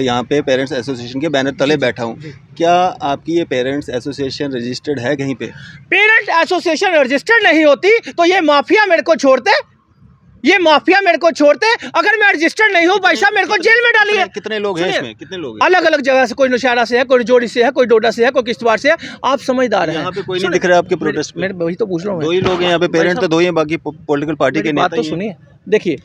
यहाँ पे parents association के बैनर तले बैठा हूँ। क्या आपकी ये पेरेंट्स एसोसिएशन रजिस्टर्ड है कहीं पे? पेरेंट एसोसिएशन रजिस्टर्ड नहीं होती तो ये माफिया मेरे को छोड़ते? ये माफिया मेरे को छोड़ते? अगर मैं रजिस्टर्ड नहीं हूँ भाई साहब मेरे को जेल में डालिए। कितने- कितने लोग हैं इसमें? कितने लोग हैं? अलग अलग जगह से कोई नौशहरा से है कोई जोड़ी से है कोई डोडा से है कोई किश्तवाड़ से है आप समझदार हैं। यहाँ पे कोई नहीं दिख रहा है आपके प्रोटेस्ट में वही तो पूछ रहा हूँ दो ही लोग हैं यहाँ पे पेरेंट्स तो दो ही हैं बाकी पॉलिटिकल पार्टी के नेता तो सुनिए। देखिए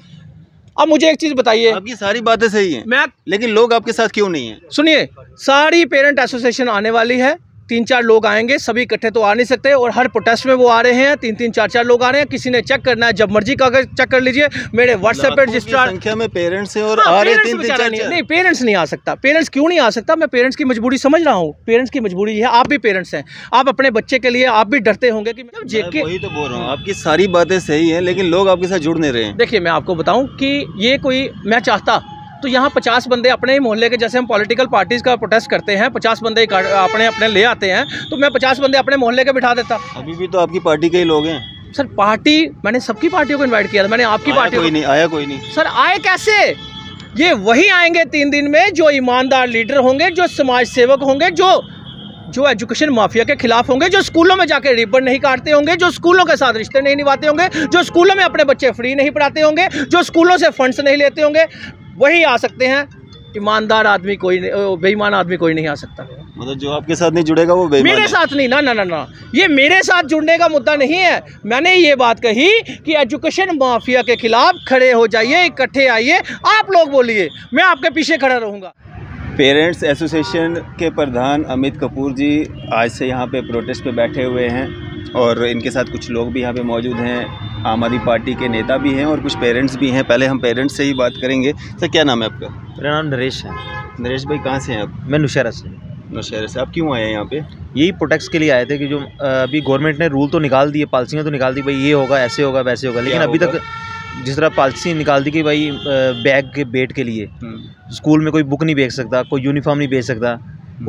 अब मुझे एक चीज़ बताइए। आपकी सारी बातें सही हैं मैं लेकिन लोग आपके साथ क्यों नहीं है? सुनिए सारी पेरेंट एसोसिएशन आने वाली है तीन चार लोग आएँगे सभी इकट्ठे तो आ नहीं सकते और हर प्रोटेस्ट में वो आ रहे हैं तीन तीन चार चार लोग आ रहे हैं किसी ने चेक करना है जब मर्ज़ी का चेक कर लीजिए मेरे व्हाट्सएप पे लाखों रजिस्ट्रार संख्या में पेरेंट्स हैं और हाँ, आ रहे हैं तीन तीन चार नहीं, नहीं पेरेंट्स नहीं आ सकता। पेरेंट्स क्यों नहीं आ सकता? मैं पेरेंट्स की मजबूरी समझ रहा हूँ। पेरेंट्स की मजबूरी है आप भी पेरेंट्स हैं। आप अपने बच्चे के लिए आप भी डरते होंगे कि मैं जेके वही तो बोल रहा हूँ आपकी सारी बातें सही हैं लेकिन लोग आपके साथ जुड़ नहीं रहे हैं। देखिए मैं आपको बताऊँ कि ये कोई मैं चाहता तो यहाँ पचास बंदे अपने ही मोहल्ले के जैसे हम पॉलिटिकल पार्टीज़ का प्रोटेस्ट करते हैं पचास बंदे अपने अपने ले आते हैं तो मैं पचास बंदे अपने मोहल्ले के बिठा देता। अभी भी तो आपकी पार्टी के ही लोग हैं। सर पार्टी मैंने सबकी पार्टियों को इनवाइट किया था मैंने आपकी पार्टी कोई नहीं आया कोई नहीं। सर आए कैसे? ये वही आएँगे तीन दिन में जो ईमानदार लीडर होंगे जो समाज सेवक होंगे जो जो एजुकेशन माफिया के खिलाफ होंगे जो स्कूलों में जाके रिबन नहीं काटते होंगे जो स्कूलों के साथ रिश्ते नहीं निभाते होंगे जो स्कूलों में अपने बच्चे फ्री नहीं पढ़ाते होंगे जो स्कूलों से फंड्स नहीं लेते होंगे। वही आ सकते हैं ईमानदार आदमी कोई नहीं बेईमान आदमी कोई नहीं आ सकता। मतलब जो आपके साथ नहीं जुड़ेगा वो बेईमान मेरे साथ नहीं ना ना ना ना। ये मेरे साथ जुड़ने का मुद्दा नहीं है। मैंने ये बात कही कि एजुकेशन माफिया के खिलाफ खड़े हो जाइए इकट्ठे आइए। आप लोग बोलिए मैं आपके पीछे खड़ा रहूँगा। पेरेंट्स एसोसिएशन के प्रधान अमित कपूर जी आज से यहाँ पे प्रोटेस्ट पे बैठे हुए हैं और इनके साथ कुछ लोग भी यहाँ पे मौजूद हैं। आम आदमी पार्टी के नेता भी हैं और कुछ पेरेंट्स भी हैं। पहले हम पेरेंट्स से ही बात करेंगे। सर क्या नाम है आपका? मेरा नाम नरेश है। नरेश भाई कहाँ से हैं आप? मैं नुशहरा से। नौशहर से। आप क्यों आए हैं यहाँ पे? यही प्रोटेक्ट के लिए आए थे कि जो अभी गवर्नमेंट ने रूल तो निकाल दिए पॉलिसियाँ तो निकाल दी भाई ये होगा ऐसे होगा वैसे होगा। लेकिन अभी तक? जिस तरह पॉलिसी निकाल दी कि भाई बैग के बेट के लिए। हम्म, स्कूल में कोई बुक नहीं बेच सकता कोई यूनिफॉर्म नहीं बेच सकता।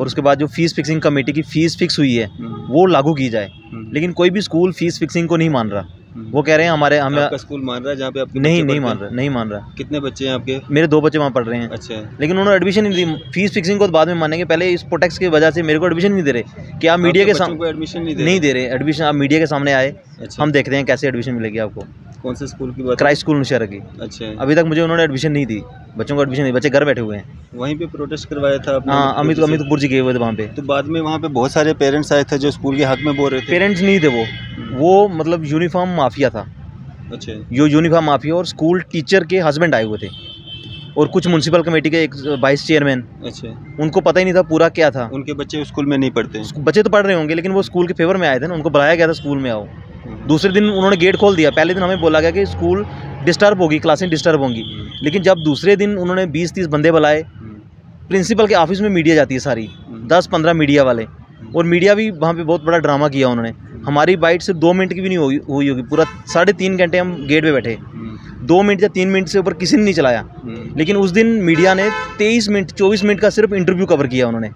और उसके बाद जो फ़ीस फिक्सिंग कमेटी की फ़ीस फिक्स हुई है हम्म, वो लागू की जाए। हम्म, लेकिन कोई भी स्कूल फ़ीस फिक्सिंग को नहीं मान रहा। हम्म। वो कह रहे हैं हमारे हमें स्कूल मान रहा है जहाँ पे आपके नहीं नहीं मान रहा नहीं मान रहा। कितने बच्चे हैं आपके? मेरे दो बच्चे वहाँ पढ़ रहे हैं। अच्छा। लेकिन उन्होंने एडमिशन नहीं दी। फ़ीस फिक्सिंग को तो बाद में मानेंगे। पहले इस प्रोटेक्ट की वजह से मेरे को एडमिशन नहीं दे रहे। कि आप मीडिया के सामने एडमिशन नहीं दे रहे? एडमिशन आप मीडिया के सामने आए। अच्छा। हम देखते हैं कैसे एडमिशन मिलेगी आपको। कौन से स्कूल की बात? क्राइस्ट स्कूल नौशहरा की। अच्छा। अभी तक मुझे उन्होंने एडमिशन नहीं दी। बच्चों को एडमिशन नहीं बच्चे घर बैठे हुए हैं। वहीं पे प्रोटेस्ट करवाया था हाँ अमित अमितपुर जी गए हुए थे वहाँ पे। तो बाद में वहाँ पे बहुत सारे पेरेंट्स आए थे जो स्कूल के हक में बोल रहे थे। पेरेंट्स नहीं थे वो। वो मतलब यूनिफॉर्म माफिया था। अच्छा। जो यूनिफॉर्म माफिया और स्कूल टीचर के हस्बैंड आए हुए थे। और कुछ म्यूनसिपल कमेटी के एक वाइस चेयरमैन अच्छा। उनको पता ही नहीं था पूरा क्या था। उनके बच्चे स्कूल में नहीं पढ़ते। बच्चे तो पढ़ रहे होंगे लेकिन वो स्कूल के फेवर में आए थे ना। उनको बुलाया गया था स्कूल में आओ। हम्म। दूसरे दिन उन्होंने गेट खोल दिया। पहले दिन हमें बोला गया कि स्कूल डिस्टर्ब होगी क्लासें डिस्टर्ब होंगी। लेकिन जब दूसरे दिन उन्होंने बीस तीस बंदे बुलाए प्रिंसिपल के ऑफ़िस में मीडिया जाती है सारी दस पंद्रह मीडिया वाले। और मीडिया भी वहाँ पे बहुत बड़ा ड्रामा किया उन्होंने। हमारी बाइट सिर्फ़ दो मिनट की भी नहीं हुई हुई होगी। पूरा साढ़े तीन घंटे हम गेट पे बैठे। दो मिनट या तीन मिनट से ऊपर किसी ने नहीं चलाया। लेकिन उस दिन मीडिया ने तेईस मिनट चौबीस मिनट का सिर्फ़ इंटरव्यू कवर किया उन्होंने।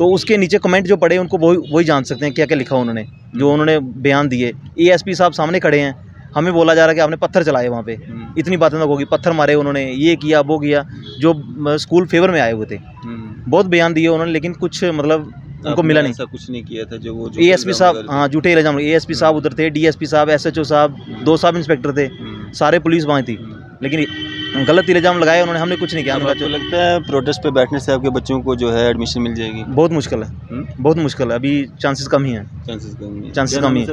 तो उसके नीचे कमेंट जो पड़े उनको वही वही जान सकते हैं क्या क्या लिखा उन्होंने जो उन्होंने बयान दिए। एएसपी साहब सामने खड़े हैं। हमें बोला जा रहा है कि आपने पत्थर चलाए वहाँ पे। हम्म, इतनी बातें तक होगी पत्थर मारे उन्होंने ये किया वो किया जो स्कूल फेवर में आए हुए थे। हम्म। बहुत बयान दिए उन्होंने लेकिन कुछ मतलब उनको मिला नहीं। कुछ नहीं किया था जो वो जो एएसपी इल्ज़ाम साहब हाँ झूठे इल्ज़ाम एएसपी साहब उधर थे डी एस पी साहब एस एच ओ साहब दो साहब इंस्पेक्टर थे। हम्म, सारे पुलिस वहाँ थी। हम्म। लेकिन गलत इल्ज़ाम लगाए उन्होंने हमने कुछ नहीं किया। हमने लगता है प्रोटेस्ट पे बैठने से आपके बच्चों को जो है एडमिशन मिल जाएगी? बहुत मुश्किल है। हम्म? बहुत मुश्किल है। अभी चांसेस कम ही हैं। चांसेस कम है कम ही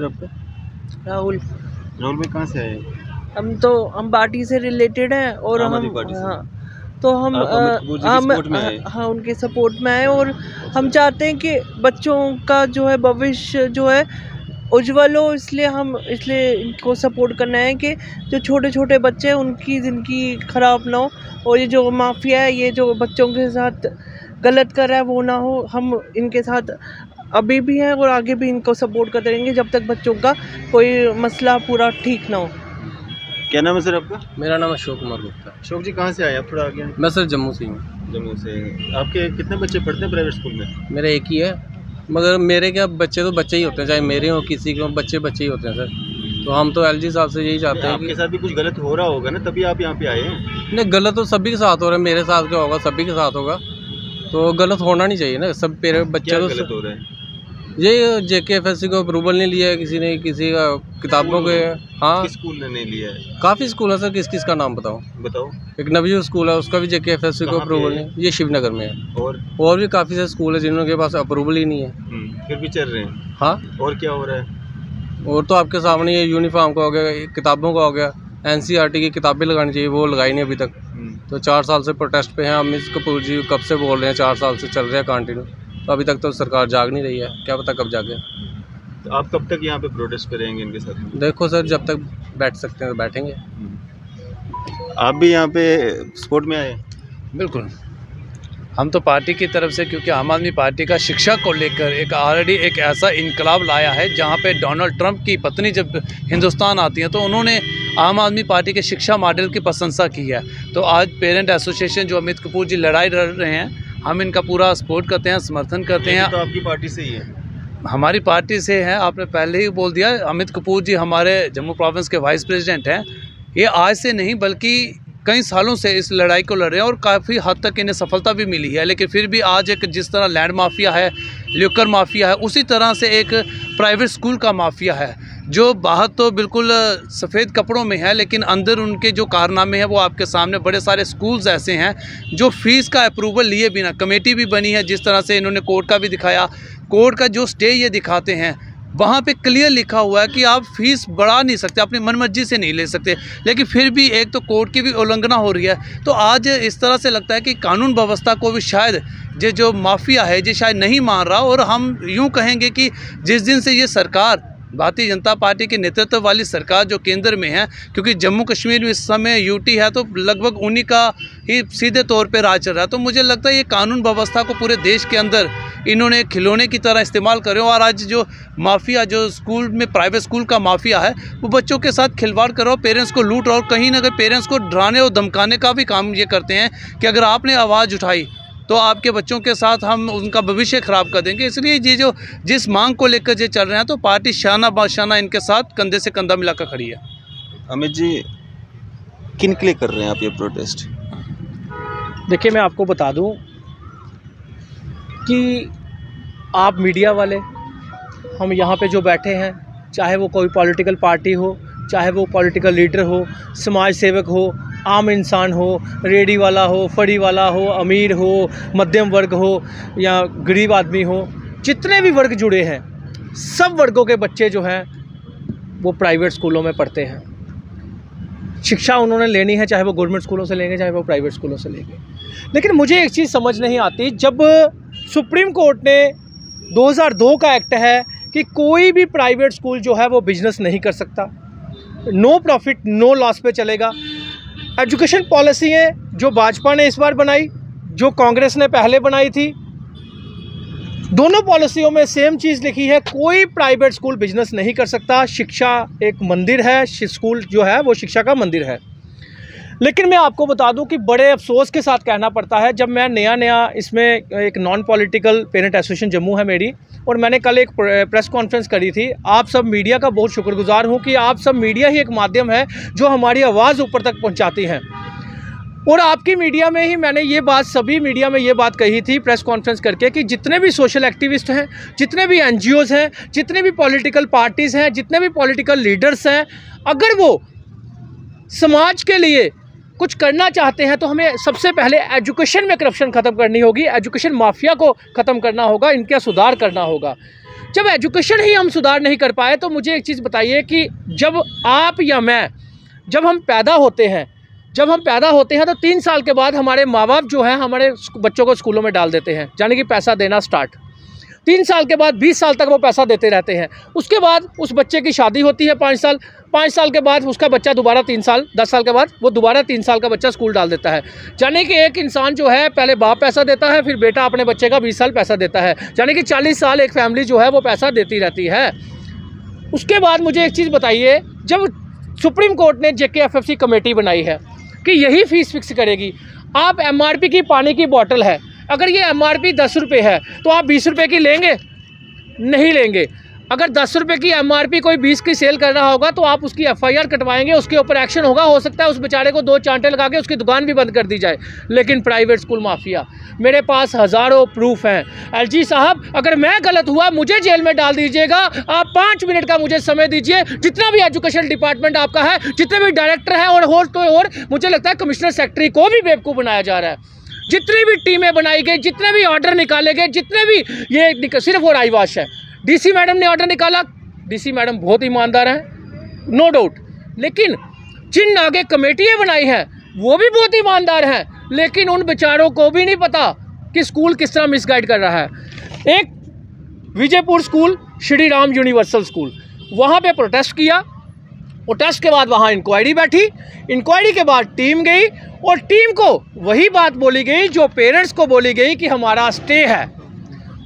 राहुल। राहुल भाई कहाँ से आए? हम तो हम पार्टी से रिलेटेड हैं और हम। हाँ। तो हम हम। हाँ उनके सपोर्ट में आए और हम चाहते हैं कि बच्चों का जो है भविष्य जो है उज्जवल हो इसलिए हम इसलिए इनको सपोर्ट करना है कि जो छोटे छोटे बच्चे हैं उनकी ज़िंदगी ख़राब ना हो। और ये जो माफिया है ये जो बच्चों के साथ गलत कर रहा है वो ना हो। हम इनके साथ अभी भी हैं और आगे भी इनको सपोर्ट करते रहेंगे जब तक बच्चों का कोई मसला पूरा ठीक ना हो। क्या नाम है सर आपका? मेरा नाम अशोक कुमार गुप्ता। अशोक जी कहाँ से आए आप? थोड़ा आगे। मैं सर जम्मू से हूँ जम्मू से। आपके कितने बच्चे पढ़ते हैं प्राइवेट स्कूल में? मेरा एक ही है। मगर मेरे क्या बच्चे तो बच्चे ही होते हैं चाहे मेरे हों किसी के हो बच्चे बच्चे ही होते हैं सर। तो हम तो एलजी साहब से यही चाहते हैं कि साथ भी कुछ गलत हो रहा होगा ना तभी आप यहाँ पे आए हैं? नहीं गलत तो सभी के साथ हो रहा है मेरे साथ क्या होगा सभी के साथ होगा। तो गलत होना नहीं चाहिए ना सब पेरे बच्चे तो गलत हो रहे है? ये जे के एफ़ एस सी को अप्रूवल नहीं लिया है किसी ने किसी का किताबों के हाँ। स्कूल ने नहीं लिया है? काफ़ी स्कूल है सर किस किस का नाम बताओ? बताओ। एक नवयू स्कूल है उसका भी जे के एफ़ एस सी को अप्रूवल है? नहीं ये शिवनगर में है। और? और भी काफ़ी सारे स्कूल है जिनके पास अप्रूवल ही नहीं है। हम्म, फिर भी चल रहे हैं? हाँ। और क्या हो रहा है? और तो आपके सामने ये यूनिफॉर्म का हो गया किताबों का हो गया एन की किताबें लगानी चाहिए वो लगाई नहीं अभी तक। हम्म, तो चार साल से प्रोटेस्ट पे हैं अमित कपूर जी कब से बोल रहे हैं चार साल से चल रहे हैं कंटिन्यू तो अभी तक तो सरकार जाग नहीं रही है। क्या पता कब जागे। तो आप कब तक यहाँ पे प्रोटेस्ट पे रहेंगे इनके साथ? देखो सर जब तक बैठ सकते हैं तो बैठेंगे। आप भी यहाँ पे स्पोर्ट में आए बिल्कुल। हम तो पार्टी की तरफ़ से क्योंकि आम आदमी पार्टी का शिक्षा को लेकर एक ऑलरेडी एक ऐसा इनकलाब लाया है जहाँ पे डोनाल्ड ट्रंप की पत्नी जब हिंदुस्तान आती हैं तो उन्होंने आम आदमी पार्टी के शिक्षा मॉडल की प्रशंसा की है। तो आज पेरेंट एसोसिएशन जो अमित कपूर जी लड़ाई लड़ रहे हैं हम इनका पूरा सपोर्ट करते हैं समर्थन करते हैं। तो आपकी पार्टी से ही है। हमारी पार्टी से हैं आपने पहले ही बोल दिया अमित कपूर जी हमारे जम्मू प्रोविंस के वाइस प्रेसिडेंट हैं। ये आज से नहीं बल्कि कई सालों से इस लड़ाई को लड़ रहे हैं और काफ़ी हद तक इन्हें सफलता भी मिली है। लेकिन फिर भी आज एक जिस तरह लैंड माफिया है ल्यूकर माफिया है उसी तरह से एक प्राइवेट स्कूल का माफिया है। जो बाहर तो बिल्कुल सफ़ेद कपड़ों में है, लेकिन अंदर उनके जो कारनामे हैं, वो आपके सामने बड़े सारे स्कूल्स ऐसे हैं, जो फ़ीस का अप्रूवल लिए बिना, कमेटी भी बनी है जिस तरह से इन्होंने कोर्ट का भी दिखाया। कोर्ट का जो स्टे ये दिखाते हैं, वहाँ पे क्लियर लिखा हुआ है कि आप फ़ीस बढ़ा नहीं सकते, अपनी मनमर्जी से नहीं ले सकते, लेकिन फिर भी एक तो कोर्ट की भी उल्लंघना हो रही है। तो आज इस तरह से लगता है कि कानून व्यवस्था को भी शायद ये जो माफिया है, ये शायद नहीं मान रहा, और हम यूँ कहेंगे कि जिस दिन से ये सरकार भारतीय जनता पार्टी के नेतृत्व वाली सरकार जो केंद्र में है, क्योंकि जम्मू कश्मीर में इस समय यूटी है तो लगभग उन्हीं का ही सीधे तौर पे राज चल रहा है। तो मुझे लगता है ये कानून व्यवस्था को पूरे देश के अंदर इन्होंने खिलौने की तरह इस्तेमाल करे और आज जो माफिया, जो स्कूल में प्राइवेट स्कूल का माफिया है, वो बच्चों के साथ खिलवाड़ करो पेरेंट्स को लूट और कहीं ना कहीं पेरेंट्स को डराने और धमकाने का भी काम ये करते हैं कि अगर आपने आवाज़ उठाई तो आपके बच्चों के साथ हम उनका भविष्य खराब कर देंगे। इसलिए ये जो जिस मांग को लेकर ये चल रहे हैं तो पार्टी शाना बाशाना इनके साथ कंधे से कंधा मिलाकर खड़ी है। अमित जी किन के लिए कर रहे हैं आप ये प्रोटेस्ट देखिए मैं आपको बता दूँ कि आप मीडिया वाले हम यहाँ पे जो बैठे हैं चाहे वो कोई पॉलिटिकल पार्टी हो चाहे वो पॉलिटिकल लीडर हो समाज सेवक हो आम इंसान हो, रेडी वाला हो, फड़ी वाला हो, अमीर हो, मध्यम वर्ग हो या गरीब आदमी हो, जितने भी वर्ग जुड़े हैं, सब वर्गों के बच्चे जो हैं, वो प्राइवेट स्कूलों में पढ़ते हैं। शिक्षा उन्होंने लेनी है, चाहे वो गवर्नमेंट स्कूलों से लेंगे, चाहे वो प्राइवेट स्कूलों से लेंगे। लेकिन मुझे एक चीज़ समझ नहीं आती, जब सुप्रीम कोर्ट ने 2002 का एक्ट है कि कोई भी प्राइवेट स्कूल जो है, वो बिज़नेस नहीं कर सकता। नो प्रॉफिट नो लॉस पे चलेगा। एजुकेशन पॉलिसी है, जो भाजपा ने इस बार बनाई, जो कांग्रेस ने पहले बनाई थी, दोनों पॉलिसियों में सेम चीज़ लिखी है, कोई प्राइवेट स्कूल बिज़नेस नहीं कर सकता, शिक्षा एक मंदिर है स्कूल जो है, वो शिक्षा का मंदिर है। लेकिन मैं आपको बता दूँ कि बड़े अफसोस के साथ कहना पड़ता है, जब मैं नया नया इसमें एक non political parent association Jammu है मेरी और मैंने कल एक प्रेस कॉन्फ्रेंस करी थी। आप सब मीडिया का बहुत शुक्रगुजार हूँ कि आप सब मीडिया ही एक माध्यम है जो हमारी आवाज़ ऊपर तक पहुँचाती है। और आपकी मीडिया में ही मैंने ये बात, सभी मीडिया में ये बात कही थी प्रेस कॉन्फ्रेंस करके कि जितने भी सोशल एक्टिविस्ट हैं, जितने भी एन हैं, जितने भी पॉलिटिकल पार्टीज़ हैं, जितने भी पॉलिटिकल लीडर्स हैं, अगर वो समाज के लिए कुछ करना चाहते हैं तो हमें सबसे पहले एजुकेशन में करप्शन ख़त्म करनी होगी। एजुकेशन माफिया को ख़त्म करना होगा, इनका सुधार करना होगा। जब एजुकेशन ही हम सुधार नहीं कर पाए तो मुझे एक चीज़ बताइए कि जब आप या मैं, जब हम पैदा होते हैं, जब हम पैदा होते हैं तो तीन साल के बाद हमारे माँ बाप जो हैं, हमारे बच्चों को स्कूलों में डाल देते हैं, यानी कि पैसा देना स्टार्ट। तीन साल के बाद, बीस साल तक वो पैसा देते रहते हैं। उसके बाद उस बच्चे की शादी होती है पाँच साल। पाँच साल के बाद उसका बच्चा दोबारा तीन साल, दस साल के बाद वो दोबारा तीन साल का बच्चा स्कूल डाल देता है। यानी कि एक इंसान जो है, पहले बाप पैसा देता है, फिर बेटा अपने बच्चे का बीस साल पैसा देता है। यानी कि चालीस साल एक फैमिली जो है, वो पैसा देती रहती है। उसके बाद मुझे एक चीज़ बताइए, जब सुप्रीम कोर्ट ने जे के कमेटी बनाई है, कि यही फ़ीस फिक्स करेगी। आप एमआरपी की पानी की बॉटल है अगर ये एम आर पी दस रुपये है तो आप बीस रुपये की लेंगे? नहीं लेंगे। अगर दस रुपये की एमआरपी कोई बीस की सेल कर रहा होगा तो आप उसकी एफआईआर कटवाएँगे, उसके ऊपर एक्शन होगा। हो सकता है उस बेचारे को दो चांटे लगा के उसकी दुकान भी बंद कर दी जाए, लेकिन प्राइवेट स्कूल माफिया। मेरे पास हज़ारों प्रूफ हैं। एलजी साहब, अगर मैं गलत हुआ, मुझे जेल में डाल दीजिएगा। आप पाँच मिनट का मुझे समय दीजिए। जितना भी एजुकेशन डिपार्टमेंट आपका है, जितने भी डायरेक्टर हैं और हो तो और, मुझे लगता है कमिश्नर सेक्रेटरी को भी बेवकूफ़ बनाया जा रहा है। जितनी भी टीमें बनाई गई, जितने भी ऑर्डर निकाले गए, जितने भी ये सिर्फ़ और आईवाश है। डीसी मैडम ने ऑर्डर निकाला। डीसी मैडम बहुत ईमानदार हैं नो डाउट लेकिन जिन आगे कमेटियाँ बनाई हैं, वो भी बहुत ईमानदार हैं। लेकिन उन बेचारों को भी नहीं पता कि स्कूल किस तरह मिसगाइड कर रहा है। एक Vijaypur school Shri Ram universal school. वहाँ पे प्रोटेस्ट किया। प्रोटेस्ट के बाद वहाँ इंक्वायरी बैठी। इंक्वायरी के बाद टीम गई और टीम को वही बात बोली गई जो पेरेंट्स को बोली गई कि हमारा स्टे है।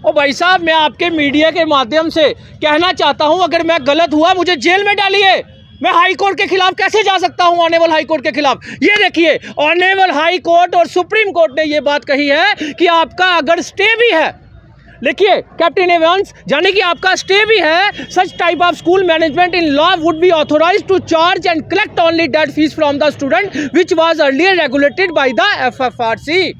और भाई साहब, मैं आपके मीडिया के माध्यम से कहना चाहता हूँ, अगर मैं गलत हुआ, मुझे जेल में डालिए। मैं हाई कोर्ट के खिलाफ कैसे जा सकता हूँ ऑनेबल हाई कोर्ट के खिलाफ? ये देखिए ऑनेबल हाई कोर्ट और सुप्रीम कोर्ट ने ये बात कही है कि आपका अगर स्टे भी है देखिए कैप्टन एवंस यानी कि आपका स्टे भी है such type of school management in law would be authorise to charge and collect only that fees from the student which was earlier regulated by the F F R C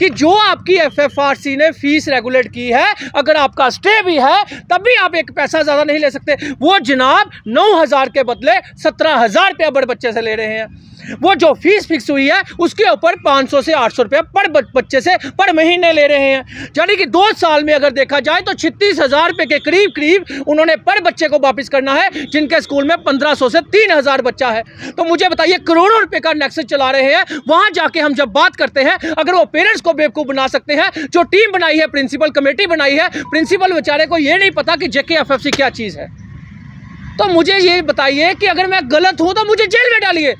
कि जो आपकी एफएफआरसी ने fees regulate की है, अगर आपका stay भी है, तब भी आप एक पैसा ज़्यादा नहीं ले सकते। वो जनाब नौ हज़ार के बदले सत्रह हज़ार रुपया बड़े बच्चे से ले रहे हैं। वो जो फ़ीस फिक्स हुई है, उसके ऊपर 500 से 800 रुपये पर बच्चे से पर महीने ले रहे हैं। यानी कि दो साल में अगर देखा जाए तो छत्तीस हज़ार के करीब करीब उन्होंने पर बच्चे को वापस करना है, जिनके स्कूल में 1500 से तीन हज़ार बच्चा है। तो मुझे बताइए, करोड़ों रुपये का नेक्सेस चला रहे हैं। वहाँ जाके हम जब बात करते हैं, अगर वो पेरेंट्स को बेवकूफ़ बना सकते हैं, जो टीम बनाई है प्रिंसिपल कमेटी बनाई है प्रिंसिपल बेचारे को ये नहीं पता कि जेके क्या चीज़ है। तो मुझे ये बताइए कि अगर मैं गलत हूँ तो मुझे जेल में डालिए।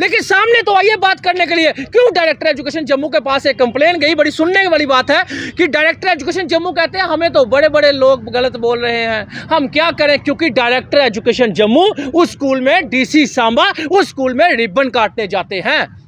लेकिन सामने तो आइए बात करने के लिए। क्यों डायरेक्टर एजुकेशन जम्मू के पास एक कंप्लेन गई? बड़ी सुनने वाली बात है कि डायरेक्टर एजुकेशन जम्मू कहते हैं, हमें तो बड़े बड़े लोग गलत बोल रहे हैं। हम क्या करें? क्योंकि डायरेक्टर एजुकेशन जम्मू उस स्कूल में डीसी सांबा उस स्कूल में रिबन काटने जाते हैं।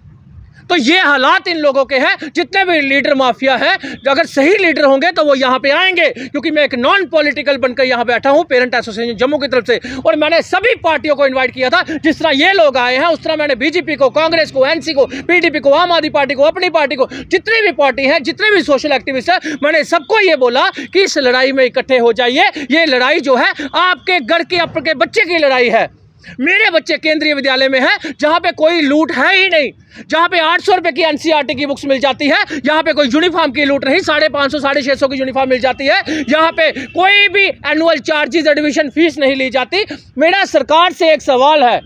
तो ये हालात इन लोगों के हैं, जितने भी लीडर माफिया है, अगर सही लीडर होंगे तो वो यहाँ पे आएँगे, क्योंकि मैं एक नॉन पॉलिटिकल बनकर यहाँ बैठा हूँ पेरेंट एसोसिएशन जम्मू की तरफ़ से, और मैंने सभी पार्टियों को इन्वाइट किया था, जिस तरह ये लोग आए हैं, उस तरह मैंने बीजेपी को, कांग्रेस को एनसी को पीडीपी को, आम आदमी पार्टी को, अपनी पार्टी को, जितनी भी पार्टी है, जितने भी सोशल एक्टिविस्ट है, मैंने सबको ये बोला कि इस लड़ाई में इकट्ठे हो जाइए, ये लड़ाई जो है, आपके घर के, आपके बच्चे की लड़ाई है। मेरे बच्चे केंद्रीय विद्यालय में हैं, जहाँ पे कोई लूट है ही नहीं। जहाँ पे आठ सौ रुपए की एनसीईआरटी की बुक्स मिल जाती है, यहाँ पे कोई यूनिफॉर्म की लूट नहीं, साढ़े पाँच सौ, साढ़े छः सौ की यूनिफॉर्म मिल जाती है। यहाँ पे कोई भी एनुअल चार्जेज एडमिशन फ़ीस नहीं ली जाती। मेरा सरकार से एक सवाल है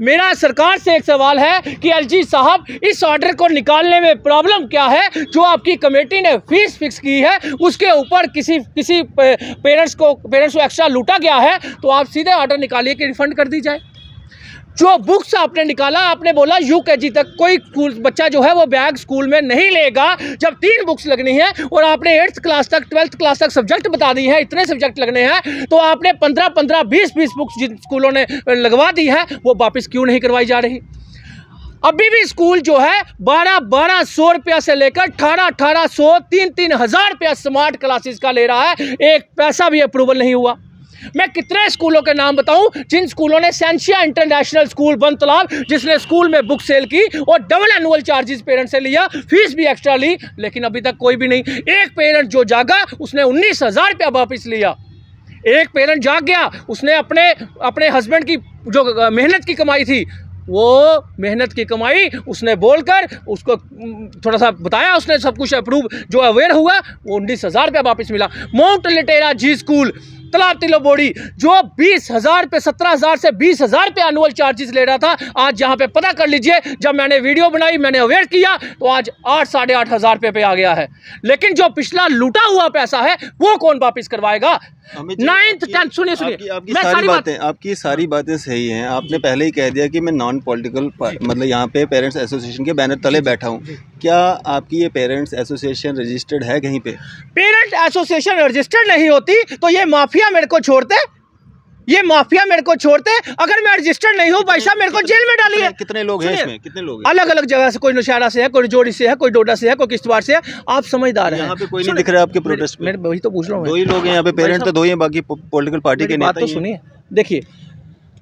मेरा सरकार से एक सवाल है कि एलजी साहब, इस ऑर्डर को निकालने में प्रॉब्लम क्या है? जो आपकी कमेटी ने फ़ीस फिक्स की है, उसके ऊपर किसी किसी पेरेंट्स को पेरेंट्स को एक्स्ट्रा लूटा गया है तो आप सीधे ऑर्डर निकालिए कि रिफंड कर दी जाए। जो बुक्स आपने निकाला, आपने बोला यू के तक कोई स्कूल, बच्चा जो है वो बैग स्कूल में नहीं लेगा जब तीन बुक्स लगनी है और आपने एट्थ क्लास तक ट्वेल्थ क्लास तक सब्जेक्ट बता दी है, इतने सब्जेक्ट लगने हैं तो आपने पंद्रह पंद्रह, बीस बीस बुक्स जिन स्कूलों ने लगवा दी है, वो वापस क्यों नहीं करवाई जा रही? अभी भी स्कूल जो है बारह बारह सौ रुपया से लेकर अठारह अठारह सौ, तीन तीन हज़ार रुपया स्मार्ट क्लासेस का ले रहा है, एक पैसा भी अप्रूवल नहीं हुआ। मैं कितने स्कूलों के नाम बताऊँ जिन स्कूलों ने सेंशिया इंटरनेशनल स्कूल बन तालाब जिसने स्कूल में बुक सेल की और डबल एनुअल चार्जेस पेरेंट से लिया फ़ीस भी एक्स्ट्रा ली, लेकिन अभी तक कोई भी नहीं। एक पेरेंट जो जागा, उसने उन्नीस हज़ार रुपया वापिस लिया। एक पेरेंट जाग गया, उसने अपने अपने हस्बैंड की जो मेहनत की कमाई थी, वो मेहनत की कमाई उसने बोलकर, उसको थोड़ा सा बताया, उसने सब कुछ अप्रूव जो अवेयर हुआ, वो उन्नीस हज़ार रुपया वापस मिला। माउंट लिटेरा जी स्कूल तालाब तिलो बोड़ी, जो बीस हज़ार पे, सत्रह हज़ार से बीस हज़ार पे एनुअल चार्जेस ले रहा था, आज यहाँ पे पता कर लीजिए, जब मैंने वीडियो बनाई, मैंने अवेयर किया तो आज आठ, साढ़े आठ हज़ार रुपये पे आ गया है। लेकिन जो पिछला लूटा हुआ पैसा है, वो कौन वापिस करवाएगा? नाइन्थ टेंथ सुनिए सुनिए। आपकी सारी बातें आपकी सारी बातें सही हैं। आपने पहले ही कह दिया कि मैं नॉन पॉलिटिकल मतलब यहाँ पे पेरेंट्स एसोसिएशन के बैनर तले बैठा हूँ। क्या आपकी ये पेरेंट्स एसोसिएशन रजिस्टर्ड है कहीं पे? पेरेंट एसोसिएशन रजिस्टर्ड नहीं होती तो ये माफिया मेरे को छोड़ते? ये माफिया मेरे को छोड़ते अगर मैं रजिस्टर्ड नहीं हूँ भाई साहब मेरे को जेल में डालिए। कितने- लोग हैं इसमें? कितने लोग हैं? अलग अलग जगह से कोई नौशहरा से है कोई जोड़ी से है कोई डोडा से है कोई किश्तवाड़ से है आप समझदार हैं। यहाँ पे कोई नहीं दिख रहा है आपके प्रोटेस्ट में वही तो पूछ रहा हूँ दो ही लोग हैं यहाँ पे पेरेंट तो दो ही हैं बाकी पॉलिटिकल पार्टी के बात नेता तो सुनिए देखिए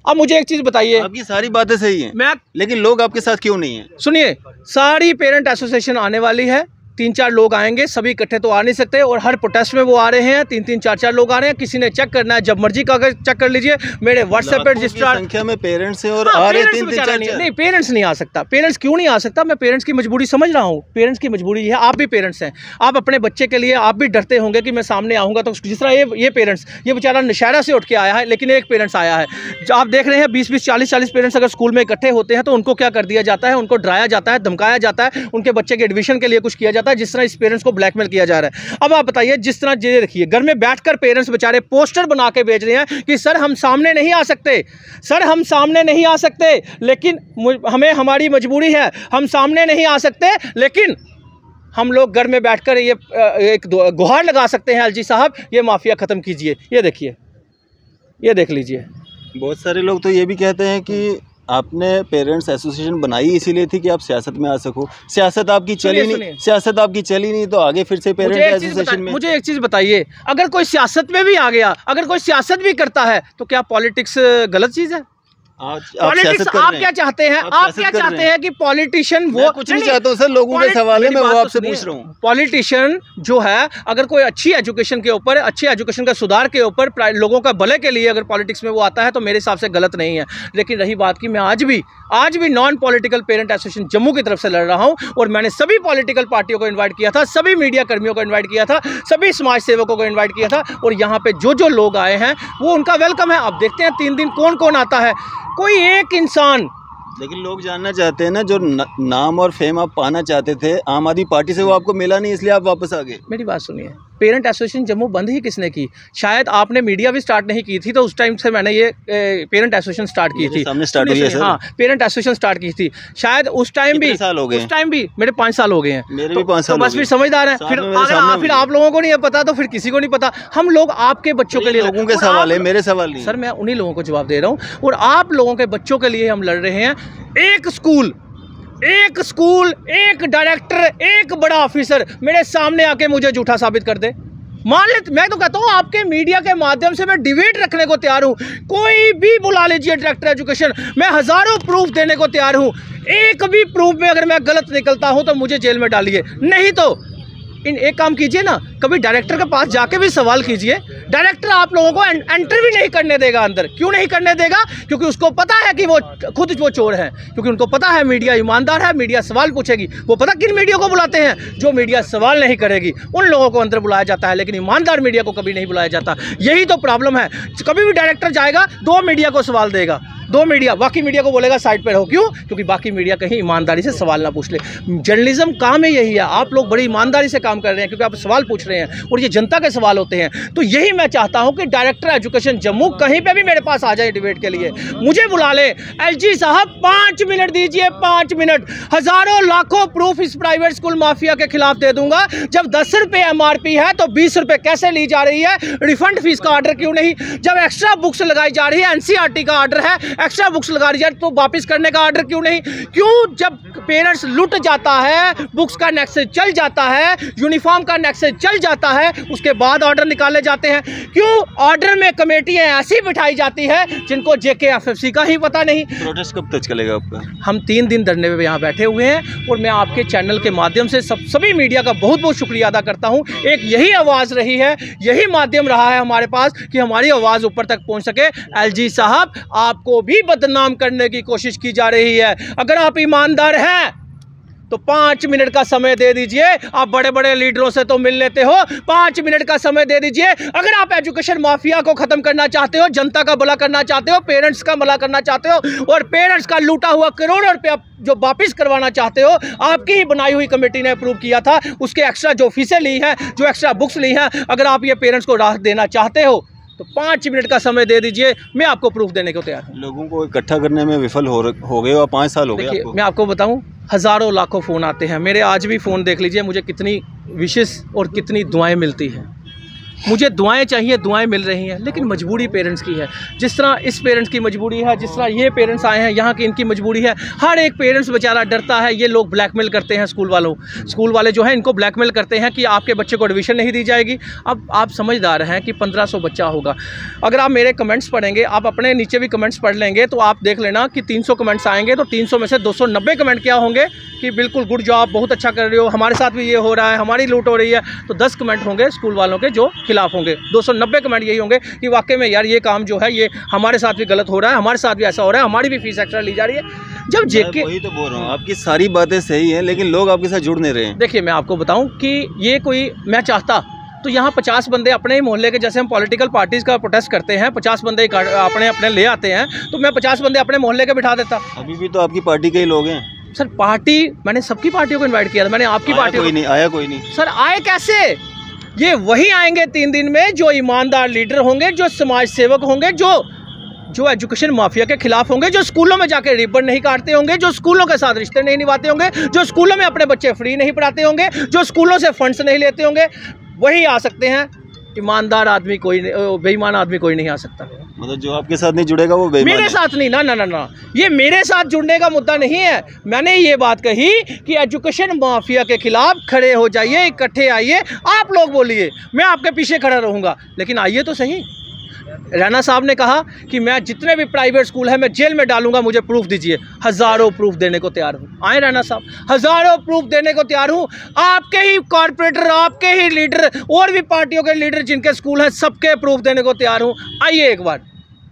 अब मुझे एक चीज़ बताइए। आपकी सारी बातें सही हैं मैं लेकिन लोग आपके साथ क्यों नहीं है? सुनिए सारी पेरेंट एसोसिएशन आने वाली है तीन चार लोग आएँगे सभी इकट्ठे तो आ नहीं सकते और हर प्रोटेस्ट में वो आ रहे हैं तीन तीन चार चार लोग आ रहे हैं किसी ने चेक करना है जब मर्ज़ी का अगर चेक कर लीजिए मेरे व्हाट्सएप पे लाखों रजिस्ट्रार संख्या में पेरेंट्स हैं और हाँ, आ रहे तीन तीन चार नहीं, नहीं पेरेंट्स नहीं आ सकता। पेरेंट्स क्यों नहीं आ सकता? मैं पेरेंट्स की मजबूरी समझ रहा हूँ। पेरेंट्स की मजबूरी है आप भी पेरेंट्स हैं। आप अपने बच्चे के लिए आप भी डरते होंगे कि मैं सामने आऊँगा तो जिस तरह ये ये पेरेंट्स ये बेचारा नशहरा से उठ के आया है लेकिन एक पेरेंट्स आया है। आप देख रहे हैं बीस बीस चालीस चालीस पेरेंट्स अगर स्कूल में इकट्ठे होते हैं तो उनको क्या कर दिया जाता है? उनको डराया जाता है धमकाया जाता है उनके बच्चे के एडमिशन के लिए कुछ किया जाता है। जिस तरह इस पेरेंट्स को ब्लैकमेल किया जा रहा है। अब आप बताइए, जिस तरह ये देखिए, घर में बैठकर पेरेंट्स बेचारे पोस्टर बना के भेज रहे हैं कि, सर, हम सामने नहीं आ सकते। सर, हम सामने नहीं आ सकते। लेकिन हमें हमारी मजबूरी है। हम सामने नहीं आ सकते, लेकिन हम लोग घर में बैठकर ये एक गुहार लगा सकते हैं एलजी साहब, ये माफिया ख़त्म कीजिए। ये देखिए। ये देख लीजिए। बहुत सारे लोग तो ये भी कहते हैं कि आपने पेरेंट्स एसोसिएशन बनाई इसीलिए थी कि आप सियासत में आ सको। सियासत आपकी चली नहीं सियासत आपकी चली नहीं तो आगे फिर से पेरेंट्स एसोसिएशन में मुझे एक चीज़ बताइए अगर कोई सियासत में भी आ गया अगर कोई सियासत भी करता है तो क्या पॉलिटिक्स गलत चीज़ है? आप आप क्या चाहते हैं? आप आप क्या चाहते हैं। कि पॉलिटिशियन वो कुछ नहीं चाहता हूँ सर लोगों के सवाल है मैं वो तो आपसे पूछ रहा हूँ। पॉलिटिशियन जो है अगर कोई अच्छी एजुकेशन के ऊपर अच्छे एजुकेशन का सुधार के ऊपर लोगों का भले के लिए अगर पॉलिटिक्स में वो आता है तो मेरे हिसाब से गलत नहीं है। लेकिन रही बात की मैं आज भी आज भी non political parent association Jammu की तरफ़ से लड़ रहा हूँ और मैंने सभी पॉलिटिकल पार्टियों को इन्वाइट किया था सभी मीडिया कर्मियों को इन्वाइट किया था सभी समाज सेवकों को इन्वाइट किया था और यहाँ पे जो जो लोग आए हैं वो उनका वेलकम है। अब देखते हैं तीन दिन कौन कौन आता है। कोई एक इंसान। लेकिन लोग जानना चाहते हैं ना जो नाम और फेम आप पाना चाहते थे आम आदमी पार्टी से वो आपको मिला नहीं इसलिए आप वापस आ गए। मेरी बात सुनिए। पेरेंट एसोसिएशन जम्मू बंद ही किसने की? शायद आपने मीडिया भी स्टार्ट नहीं की थी तो उस टाइम से मैंने ये पेरेंट एसोसिएशन स्टार्ट की थी। सामने सुनिए, हुई है, हाँ पेरेंट एसोसिएशन स्टार्ट की थी। शायद उस टाइम भी साल हो गए? उस टाइम भी मेरे पाँच साल हो गए हैं। मेरे तो, भी पाँच साल तो बस फिर समझदार हैं। फिर अगर फिर आप लोगों को नहीं पता तो फिर किसी को नहीं पता। हम लोग आपके बच्चों के लिए लोगों के सवाल है मेरे सवाल नहीं सर मैं उन्हीं लोगों को जवाब दे रहा हूँ। और आप लोगों के बच्चों के लिए हम लड़ रहे हैं। एक स्कूल एक स्कूल, एक डायरेक्टर, एक बड़ा ऑफिसर मेरे सामने आके मुझे झूठा साबित कर दे। मान ले मैं तो कहता हूँ, आपके मीडिया के माध्यम से मैं डिबेट रखने को तैयार हूँ। कोई भी बुला लीजिए डायरेक्टर एजुकेशन, मैं हज़ारों प्रूफ देने को तैयार हूँ। एक भी प्रूफ में अगर मैं गलत निकलता हूँ तो मुझे जेल में डालिए। नहीं तो इन एक काम कीजिए ना, कभी डायरेक्टर के पास जाके भी सवाल कीजिए। डायरेक्टर आप लोगों को एंटर भी नहीं करने देगा अंदर। क्यों नहीं करने देगा? क्योंकि उसको पता है कि वो खुद वो चोर है। क्योंकि उनको पता है मीडिया ईमानदार है, मीडिया सवाल पूछेगी। वो पता किन मीडिया को बुलाते हैं? जो मीडिया सवाल नहीं करेगी, उन लोगों को अंदर बुलाया जाता है, लेकिन ईमानदार मीडिया को कभी नहीं बुलाया जाता। यही तो प्रॉब्लम है। कभी भी डायरेक्टर जाएगा, दो मीडिया को सवाल देगा। दो मीडिया, बाकी मीडिया को बोलेगा, साइड पर हो क्यों? क्योंकि बाकी मीडिया कहीं ईमानदारी से सवाल ना पूछ ले। जर्नलिज्म काम ही यही है। आप लोग बड़ी ईमानदारी से कर रहे हैं, क्योंकि आप सवाल पूछ रहे हैं और ये जनता के सवाल होते हैं। तो यही मैं चाहता हूँ कि डायरेक्टर एजुकेशन जम्मू कहीं पे भी मेरे पास आ जाए डिबेट के लिए। मुझे बुला ले। एलजी साहब, पाँच मिनट दीजिए, पाँच मिनट। हज़ारों लाखों प्रूफ इस प्राइवेट स्कूल माफिया के खिलाफ दे दूँगा। जब दस रुपये एम है तो बीस रुपये कैसे ली जा रही है? रिफंड फ़ीस का ऑर्डर क्यों नहीं? जब एक्स्ट्रा बुक्स लगाई जा रही है एनसीईआरटी का ऑर्डर है एक्स्ट्रा बुक्स लगा रही है तो वापस करने का ऑर्डर क्यों नहीं? क्यों जब पेरेंट्स लुट जाता है बुक्स का नेक्सेज चल जाता है यूनिफॉर्म का नेक्सेज चल जाता है उसके बाद ऑर्डर निकाले जाते हैं। क्यों? ऑर्डर में कमेटियाँ ऐसी बिठाई जाती है जिनको जेके एफएफसी का ही पता नहीं। प्रोटेस्ट कब तक चलेगा आपका? हम तीन दिन धरने में यहाँ बैठे हुए हैं और मैं आपके चैनल के माध्यम से सब सभी मीडिया का बहुत बहुत शुक्रिया अदा करता हूँ। एक यही आवाज़ रही है यही माध्यम रहा है हमारे पास कि हमारी आवाज़ ऊपर तक पहुँच सके। एलजी साहब आपको भी बदनाम करने की कोशिश की जा रही है। अगर आप ईमानदार हैं तो पाँच मिनट का समय दे दीजिए। आप बड़े बड़े लीडरों से तो मिल लेते हो। पाँच मिनट का समय दे दीजिए। अगर आप एजुकेशन माफिया को ख़त्म करना चाहते हो, जनता का भला करना चाहते हो, पेरेंट्स का भला करना चाहते हो, और पेरेंट्स का लूटा हुआ करोड़ों रुपया जो वापस करवाना चाहते हो, आपकी ही बनाई हुई कमेटी ने अप्रूव किया था। उसके एक्स्ट्रा जो फीसें ली हैं, जो एक्स्ट्रा बुक्स ली हैं, अगर आप ये पेरेंट्स को राहत देना चाहते हो। तो पाँच मिनट का समय दे दीजिए मैं आपको प्रूफ देने को तैयार हूँ। लोगों को इकट्ठा करने में विफल हो हो गए और पाँच साल हो गए मैं आपको बताऊँ हज़ारों लाखों फ़ोन आते हैं। मेरे आज भी फ़ोन देख लीजिए मुझे कितनी विशेष और कितनी दुआएँ मिलती हैं। मुझे दुआएँ चाहिए, दुआएँ मिल रही हैं, लेकिन मजबूरी पेरेंट्स की है। जिस तरह इस पेरेंट्स की मजबूरी है, जिस तरह ये पेरेंट्स आए हैं, यहाँ की इनकी मजबूरी है। हर एक पेरेंट्स बेचारा डरता है, ये लोग ब्लैकमेल करते हैं स्कूल वालों। स्कूल वाले जो हैं, इनको ब्लैकमेल करते हैं कि आपके बच्चे को एडमिशन नहीं दी जाएगी। अब आप समझदार हैं कि पंद्रह बच्चा होगा। अगर आप मेरे कमेंट्स पढ़ेंगे, आप अपने नीचे भी कमेंट्स पढ़ लेंगे तो आप देख लेना कि तीन सौ कमेंट्स आएँगे तो तीन सौ में से दो सौ नब्बे कमेंट क्या होंगे? कि बिल्कुल गुड जॉब बहुत अच्छा कर रहे हो, हमारे साथ भी ये हो रहा है, हमारी लूट हो रही है। तो दस कमेंट होंगे स्कूल वालों के जो खिलाफ होंगे। दो सौ नब्बे कमेंट यही होंगे कि वाकई में यार ये काम जो है ये हमारे साथ भी गलत हो रहा है हमारे साथ भी ऐसा हो रहा है हमारी भी फ़ीस एक्स्ट्रा ली जा रही है। जब जेके वही तो बोल रहा हूँ आपकी सारी बातें सही हैं लेकिन लोग आपके साथ जुड़ नहीं रहे हैं। देखिए मैं आपको बताऊँ कि ये कोई मैं चाहता तो यहाँ पचास बंदे अपने ही मोहल्ले के जैसे हम पॉलिटिकल पार्टीज़ का प्रोटेस्ट करते हैं पचास बंदे अपने अपने ले आते हैं तो मैं पचास बंदे अपने मोहल्ले के बिठा देता। अभी भी तो आपकी पार्टी के ही लोग हैं। सर पार्टी मैंने सबकी पार्टियों को इनवाइट किया था मैंने आपकी पार्टी कोई नहीं आया कोई नहीं। सर आए कैसे? ये वही आएँगे तीन दिन में जो ईमानदार लीडर होंगे, जो समाज सेवक होंगे, जो जो एजुकेशन माफिया के खिलाफ होंगे, जो स्कूलों में जाकर रिबन नहीं काटते होंगे, जो स्कूलों के साथ रिश्ते नहीं निभाते होंगे, जो स्कूलों में अपने बच्चे फ्री नहीं पढ़ाते होंगे, जो स्कूलों से फंड्स नहीं लेते होंगे, वही आ सकते हैं। ईमानदार आदमी कोई नहीं बेईमान आदमी कोई नहीं आ सकता। मतलब जो आपके साथ नहीं जुड़ेगा वो बेईमान मेरे साथ नहीं ना ना ना ना। ये मेरे साथ जुड़ने का मुद्दा नहीं है। मैंने ये बात कही कि एजुकेशन माफिया के खिलाफ खड़े हो जाइए इकट्ठे आइए। आप लोग बोलिए मैं आपके पीछे खड़ा रहूँगा। लेकिन आइए तो सही। रैना साहब ने कहा कि मैं जितने भी प्राइवेट स्कूल हैं, मैं जेल में डालूँगा, मुझे प्रूफ दीजिए। हज़ारों प्रूफ देने को तैयार हूँ। आए रैना साहब, हज़ारों प्रूफ देने को तैयार हूँ। आपके ही कॉरपोरेटर आपके ही लीडर और भी पार्टियों के लीडर जिनके स्कूल हैं, सबके प्रूफ देने को तैयार हूँ। आइए एक बार,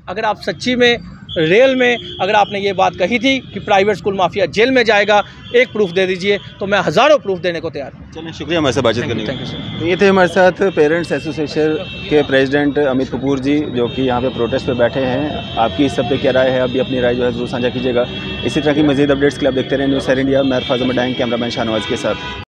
अगर आप सच्ची में रेल में अगर आपने ये बात कही थी कि प्राइवेट स्कूल माफिया जेल में जाएगा एक प्रूफ दे दीजिए तो मैं हज़ारों प्रूफ देने को तैयार हूँ। चलिए शुक्रिया हमारे से बातचीत करने थैंक यू सर ये थे हमारे साथ पेरेंट्स एसोसिएशन के प्रेसिडेंट अमित कपूर जी जो कि यहाँ पे प्रोटेस्ट पे बैठे हैं। आपकी इस सब पे क्या राय है अभी अपनी राय जो है ज़रूर साझा कीजिएगा। इसी तरह की मजीद अपडेट्स के लिए आप देखते रहें न्यूज़ सर इंडिया। मैं अरफाज डाइंग कैमरामैन शाहनवाज के साथ।